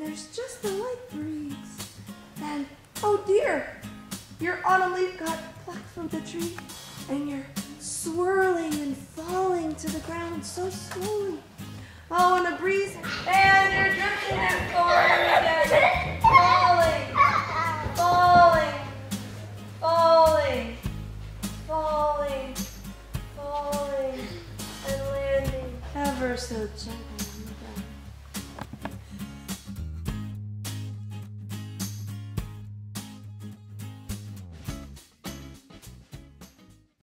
there's just a light breeze. And, oh dear, your autumn leaf got plucked from the tree, and you're swirling and falling to the ground so slowly. Oh, and a breeze, and you're drifting and falling falling, falling, falling, falling, falling, and landing ever so gently